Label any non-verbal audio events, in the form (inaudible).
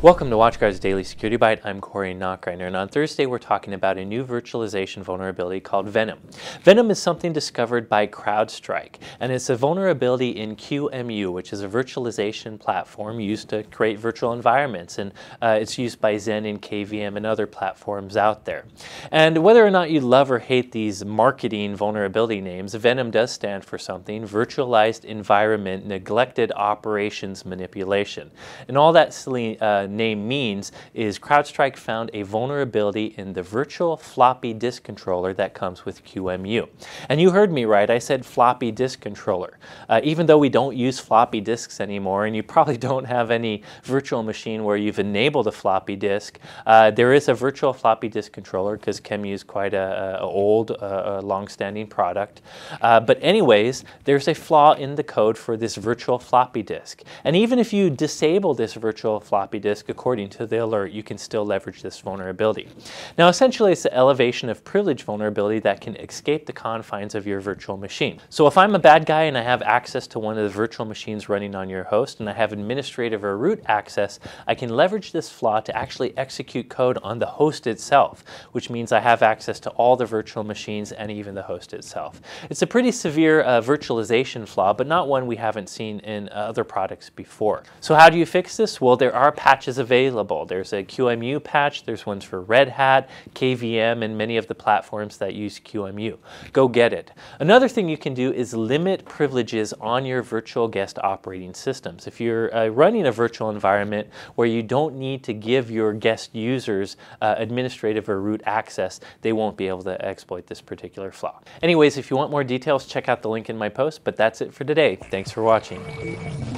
Welcome to WatchGuard's Daily Security Byte. I'm Corey Nachreiner, and on Thursday we're talking about a new virtualization vulnerability called Venom. Venom is something discovered by CrowdStrike, and it's a vulnerability in QEMU, which is a virtualization platform used to create virtual environments, and uh, it's used by Xen and KVM and other platforms out there. And whether or not you love or hate these marketing vulnerability names, Venom does stand for something, Virtualized Environment Neglected Operations Manipulation. And all that uh, name means is CrowdStrike found a vulnerability in the virtual floppy disk controller that comes with QEMU. And you heard me right, I said floppy disk controller. Uh, even though we don't use floppy disks anymore, and you probably (laughs) don't have any virtual machine where you've enabled a floppy disk, uh, there is a virtual floppy disk controller because QEMU is quite a, a old, uh, long-standing product. Uh, but anyways, there's a flaw in the code for this virtual floppy disk. And even if you disable this virtual floppy disk, risk according to the alert, you can still leverage this vulnerability. Now, essentially, it's the elevation of privilege vulnerability that can escape the confines of your virtual machine. So if I'm a bad guy and I have access to one of the virtual machines running on your host and I have administrative or root access, I can leverage this flaw to actually execute code on the host itself, which means I have access to all the virtual machines and even the host itself. It's a pretty severe uh, virtualization flaw, but not one we haven't seen in uh, other products before. So how do you fix this? Well, there are patches patches available. There's a QEMU patch, there's ones for Red Hat, KVM, and many of the platforms that use QEMU. Go get it. Another thing you can do is limit privileges on your virtual guest operating systems. If you're uh, running a virtual environment where you don't need to give your guest users uh, administrative or root access, they won't be able to exploit this particular flaw. Anyways, if you want more details, check out the link in my post, but that's it for today. Thanks for watching.